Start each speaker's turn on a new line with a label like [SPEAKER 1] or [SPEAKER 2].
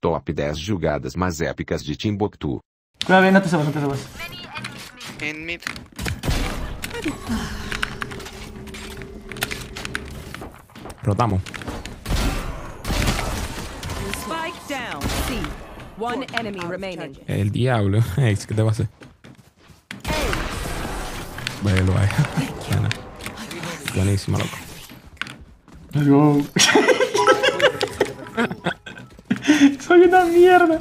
[SPEAKER 1] Top 10 jogadas mais épicas de Timbuktu.
[SPEAKER 2] Cuidado, bien, no te sabes, no te sabes.
[SPEAKER 3] En mid.
[SPEAKER 4] Rotamos.
[SPEAKER 5] Spike down. C. One enemy remaining.
[SPEAKER 4] El diablo. Ex, ¿qué te va a hacer? Velo. Buena. Buenísima, loco.
[SPEAKER 2] Let's go. Soy una mierda.